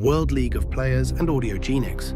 World League of Players and Audiogenics.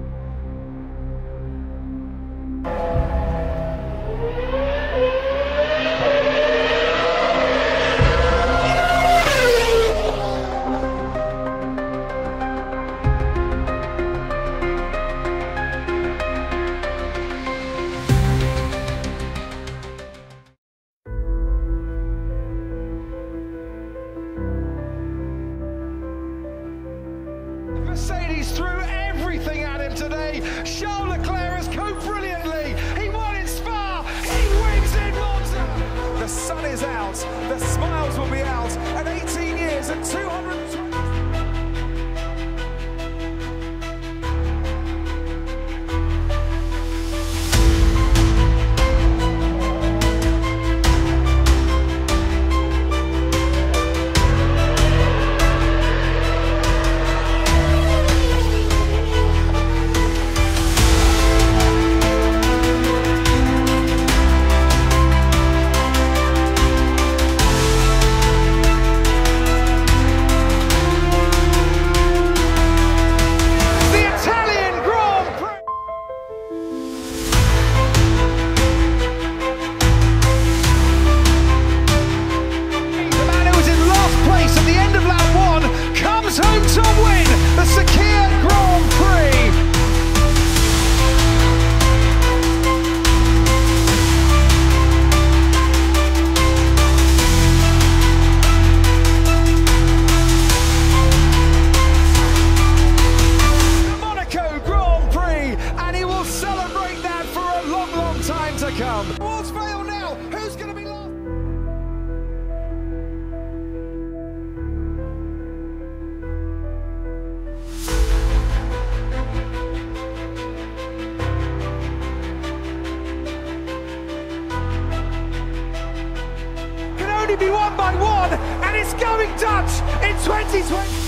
only be one by one, and it's going Dutch in 2020.